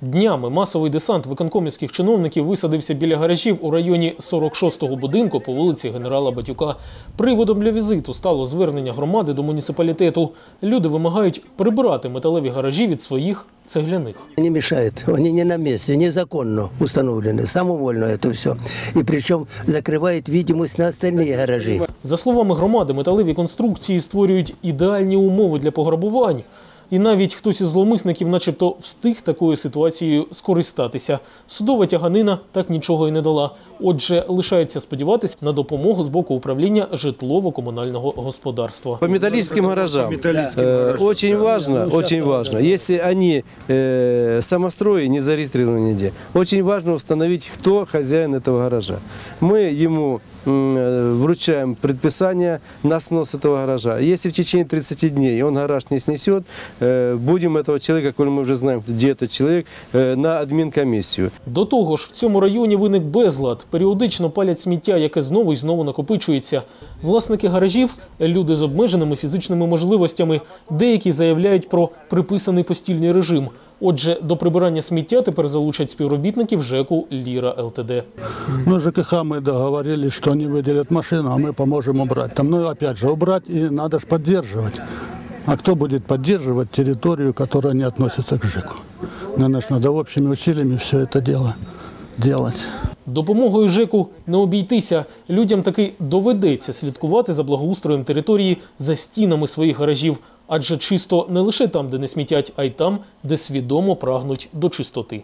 Днями масовий десант виконкомівських чиновників висадився біля гаражів у районі 46-го будинку по вулиці генерала Батюка. Приводом для візиту стало звернення громади до муніципалітету. Люди вимагають прибирати металеві гаражі від своїх цегляних. Не мешает, они не на месте, незаконно установлены, самовольно это все. И причем закрывает видимость на остальные гаражи. За словами громади, металеві конструкції створюють ідеальні умови для пограбувань. І навіть хтось із зловмисників, начебто, встиг такою ситуацією скористатися. Судова тяганина так нічого і не дала. Отже, лишається сподіватися на допомогу з боку управління житлово-комунального господарства. По металлическим гаражам. Э, Очень важно, очень важно, если они э, самострои не зарегистрированы нигде, очень важно установить, кто хозяин этого гаража. Мы ему м, э, вручаем предписание на снос этого гаража. Если в течение 30 дней он гараж не снесет, э, будем этого человека, коль мы уже знаем, где этот человек, э, на админкомиссию. До того ж, в цьому районі виник безлад. Періодично палять сміття, яке знову і знову накопичується. Власники гаражів люди з обмеженими фізичними можливостями. Деякі заявляють про приписаний постільний режим. Отже, до прибирання сміття тепер залучать співробітників ЖЕКу Ліра ЛТД. Ну, ЖКХ мы договорились, что они выделят машину, а мы поможем убрать. Там, ну, опять же, убрать и надо же поддерживать. А кто будет поддерживать территорию, которая не относится к ЖЭКу? Наверное, ж надо общими усилиями все это дело делать. Допомогою ЖЕКу не обійтися. Людям таки доведеться слідкувати за благоустроєм території за стінами своїх гаражів. Адже чисто не лише там, де не смітять, а й там, де свідомо прагнуть до чистоти.